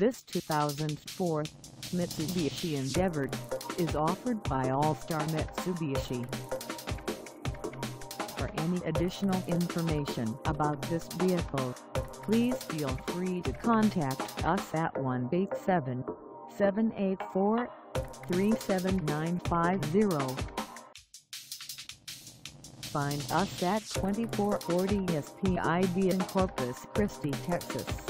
This 2004 Mitsubishi Endeavor is offered by All-Star Mitsubishi. For any additional information about this vehicle, please feel free to contact us at 1-877-784-37950. Find us at 2440 SPID in Corpus Christi, Texas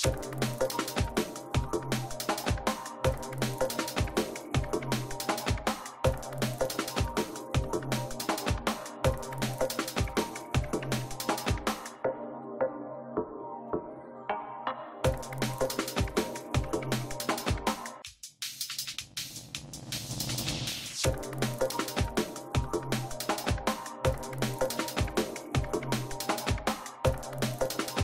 Thank